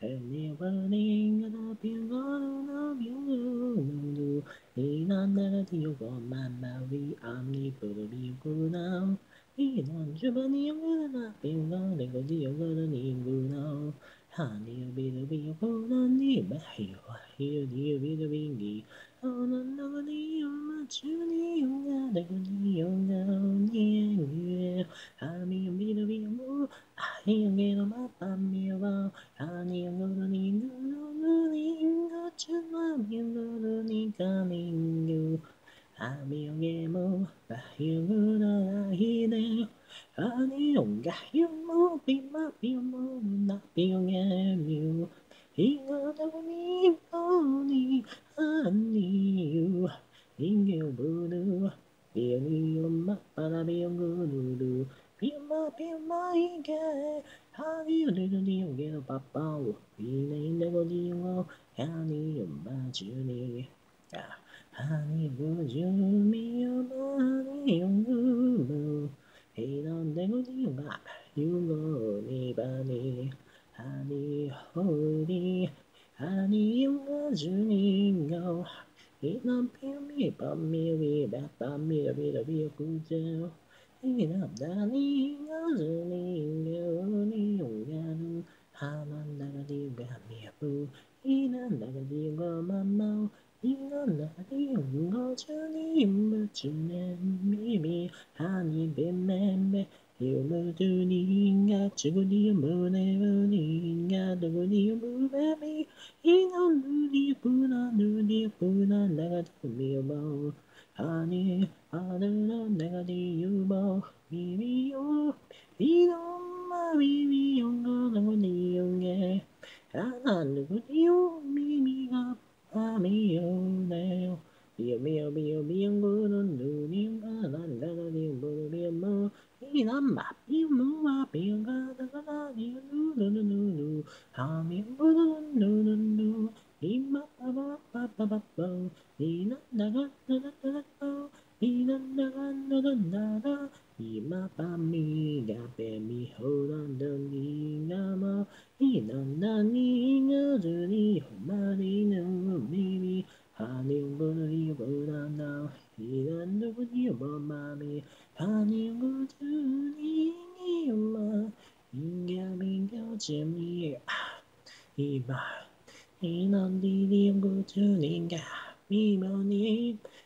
bi mi ba ni yo ma pa mi ngu na na ni yo na ni ma du ni ni na na bu ni yo ma ba ani nga na mi nghe mi mi ba ni gu ni ani ngo chu ba ni yo nghe mi ba nga chu ni ngu ani na ba mi mi ga ba na bi bi ba na ba ba ba he ni ba ni nga na bi ga na bi ngu ngu ni na na ti yo go ma ma wi am ni bu bi gu na ni na chu ba ni yo na bi ga de go di yo ga ni gu na ha ni yo bi do bi yo go na ni ba hi yo hi yo 향기로 맛밤이와 아니 누르니 누르니 어쩌마니 누르니 가민유 아미용의 무 바유무라 아이네 아니 용가 유무 비마 비무 나 비용의 뮤 이거다니 보니 아니유 인교 부르 비용이 엄마 바라비용 그누루 You might be my guy. Have you little deal, get up, up, up. We ain't never deal. Honey, you're my journey. Honey, would you be your money? Hey, don't never deal, up. You go, me, bunny. Honey, holy. Honey, you're my journey. Go. Hey, don't be me, but me, we, but me, we, we, we, good girl. 何がずに言うにおやぬ。はまんだがりがみやぶ。いなだがりがまんまう。いなんだんごじゅにんちねんみみ。はにべめんべ。ゆむとにがちぐにむねうにがどぐにむべみ。いなぬりぷなぬりぷなんだがみやぼう。 하늘 하늘로 내가 디유버 비비요 비놈마 비비용거 나무니용게 하나누구디요 미미가 아미요네요 미요 미요 미요 미용거는 누님 아난다나디용 보르비엄마 이남마 비우무마 비용가다가나디요 누누누누누 하미용거는 누누누 이마빠바빠빠빠빠 이나 今ばみがべみほらんだにがもいななにがずにほまりのみみはにごるいごらないらんのぶにぼまみはにごずににまいがみがじみいばいなんでりごずにがみもに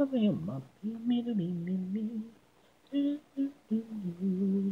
Alabama, me, me, me, me, me.